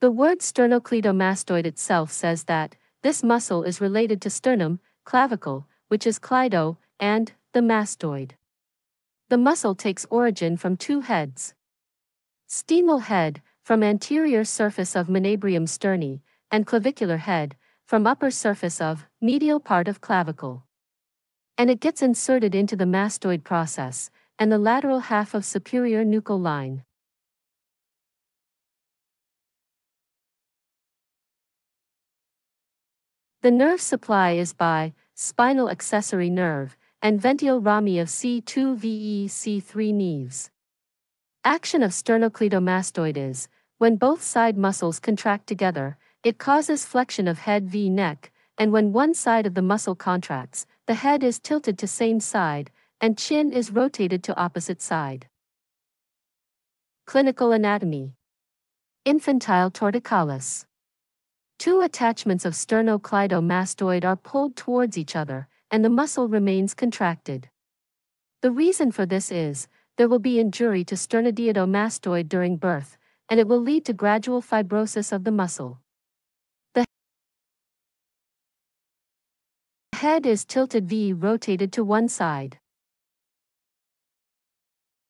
The word sternocleidomastoid itself says that this muscle is related to sternum, clavicle, which is cleido, and the mastoid. The muscle takes origin from two heads. Sternal head, from anterior surface of manubrium sterni, and clavicular head, from upper surface of medial part of clavicle. And it gets inserted into the mastoid process, and the lateral half of superior nuchal line. The nerve supply is by spinal accessory nerve and ventral rami of C2 VEC3 neaves. Action of sternocleidomastoid is when both side muscles contract together, it causes flexion of head v neck, and when one side of the muscle contracts, the head is tilted to same side, and chin is rotated to opposite side. Clinical anatomy Infantile torticollis. Two attachments of sternocleidomastoid are pulled towards each other, and the muscle remains contracted. The reason for this is, there will be injury to sternocleidomastoid during birth, and it will lead to gradual fibrosis of the muscle. The head is tilted V rotated to one side.